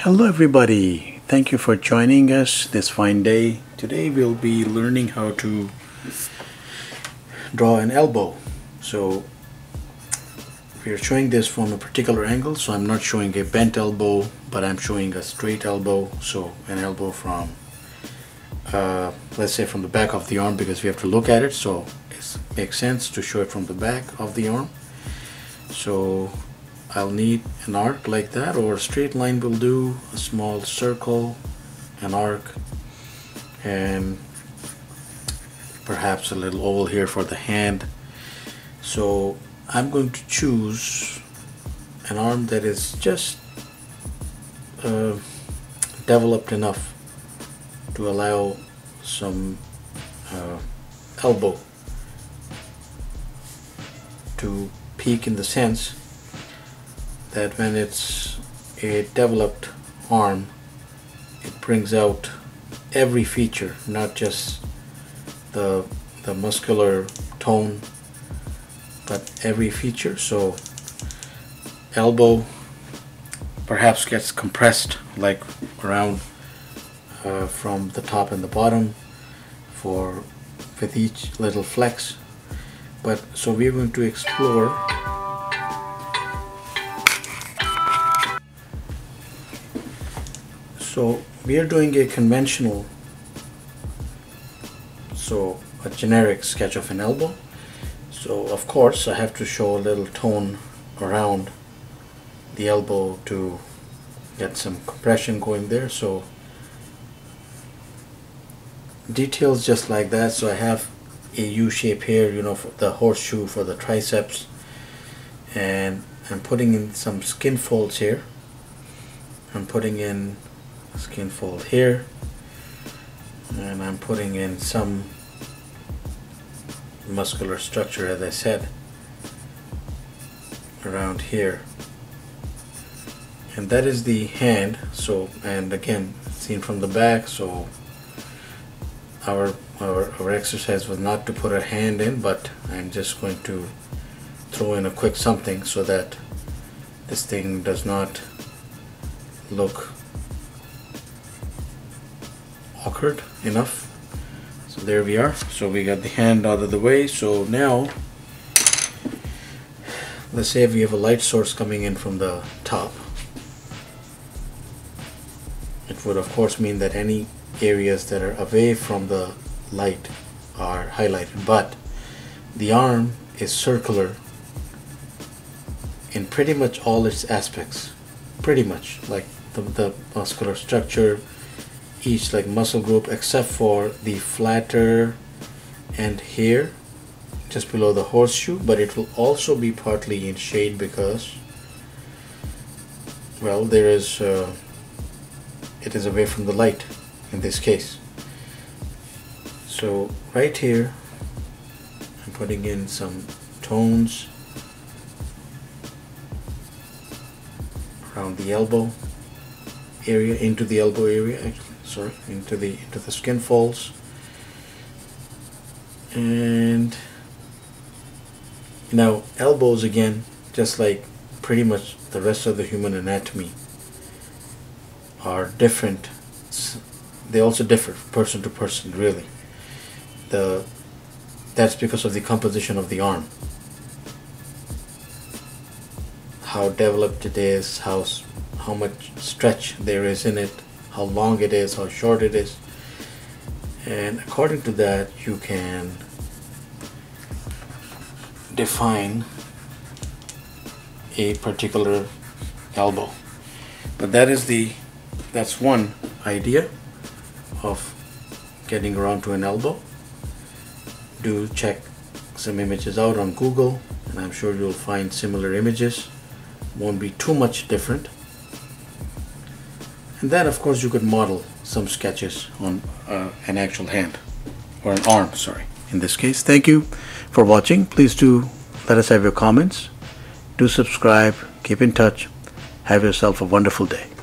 Hello everybody, thank you for joining us this fine day. Today we'll be learning how to draw an elbow. So we're showing this from a particular angle so I'm not showing a bent elbow but I'm showing a straight elbow so an elbow from uh, let's say from the back of the arm because we have to look at it so it makes sense to show it from the back of the arm so I'll need an arc like that or a straight line will do a small circle an arc and perhaps a little oval here for the hand. So I'm going to choose an arm that is just uh, developed enough to allow some uh, elbow to peek in the sense that when it's a developed arm it brings out every feature not just the the muscular tone but every feature. So elbow perhaps gets compressed like around uh, from the top and the bottom for with each little flex. But so we're going to explore so we are doing a conventional so a generic sketch of an elbow. So of course I have to show a little tone around the elbow to get some compression going there. So details just like that. So I have a U shape here you know for the horseshoe for the triceps. And I'm putting in some skin folds here. I'm putting in skin fold here. And I'm putting in some muscular structure as I said around here. And that is the hand. So and again seen from the back so our, our our exercise was not to put a hand in but I'm just going to throw in a quick something so that this thing does not look awkward enough. So there we are. So we got the hand out of the way. So now let's say we have a light source coming in from the top. It would of course mean that any areas that are away from the light are highlighted. But the arm is circular in pretty much all its aspects. Pretty much like the, the muscular structure each like muscle group except for the flatter and here just below the horseshoe but it will also be partly in shade because well there is uh, it is away from the light in this case. So right here I'm putting in some tones around the elbow area into the elbow area sorry into the into the skin folds. And now elbows again just like pretty much the rest of the human anatomy are different. They also differ person to person really. The that's because of the composition of the arm. How developed it is how how much stretch there is in it how long it is, how short it is. And according to that, you can define a particular elbow. But that is the, that's one idea of getting around to an elbow. Do check some images out on Google and I'm sure you'll find similar images. Won't be too much different. And then of course you could model some sketches on uh, an actual hand or an arm, sorry, in this case. Thank you for watching. Please do let us have your comments. Do subscribe, keep in touch. Have yourself a wonderful day.